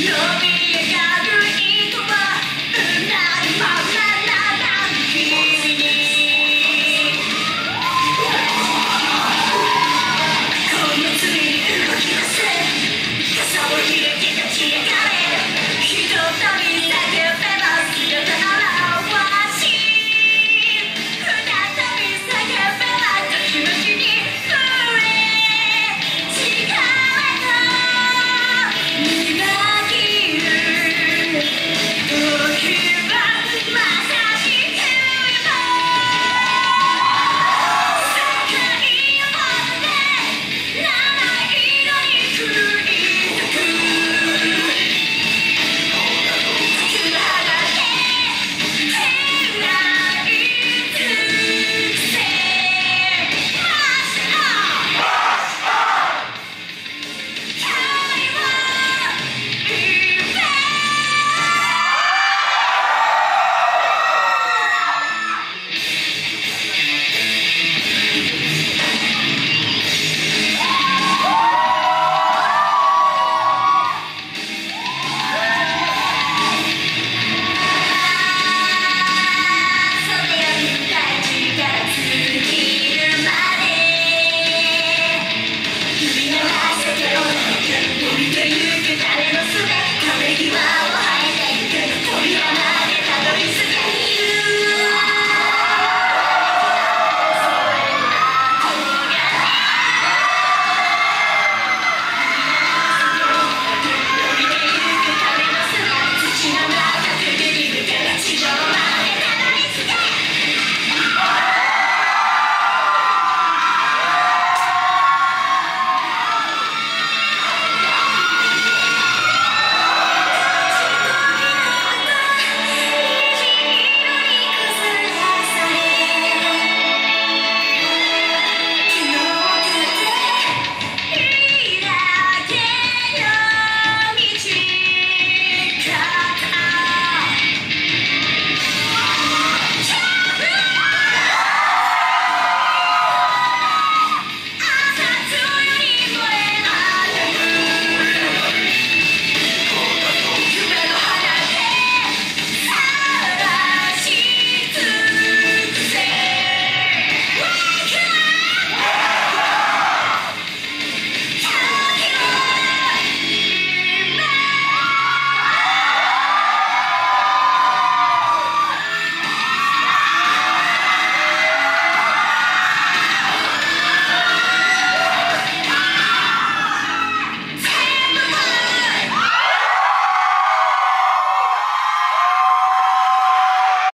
Love